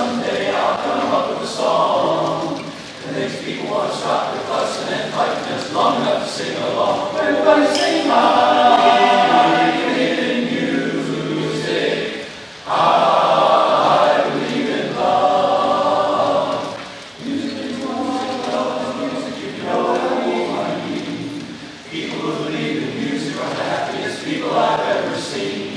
someday I'll come up with a song and these people want to stop the fussing and fighting just long enough to sing along. Everybody sing I believe in music. I believe in love. Music is one love, music you know what I mean. People who believe in music are the happiest people I've ever seen.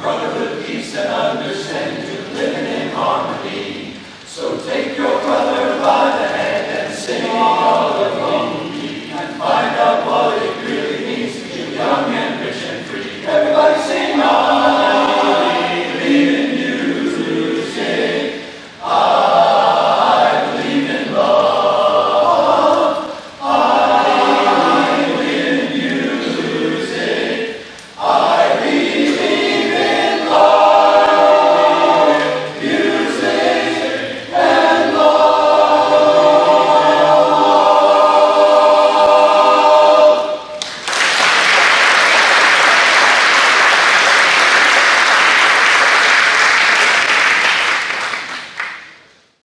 brotherhood, peace, and understanding.